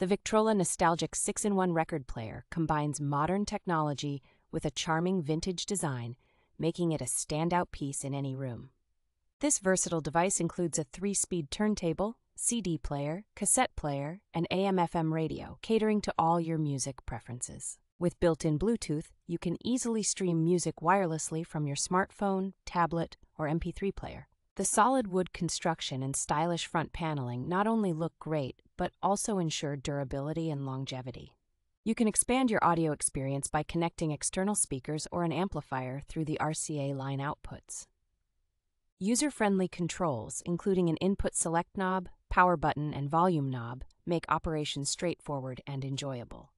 The Victrola Nostalgic 6 in 1 record player combines modern technology with a charming vintage design, making it a standout piece in any room. This versatile device includes a three speed turntable, CD player, cassette player, and AM FM radio, catering to all your music preferences. With built in Bluetooth, you can easily stream music wirelessly from your smartphone, tablet, or MP3 player. The solid wood construction and stylish front paneling not only look great, but also ensure durability and longevity. You can expand your audio experience by connecting external speakers or an amplifier through the RCA line outputs. User friendly controls, including an input select knob, power button, and volume knob, make operation straightforward and enjoyable.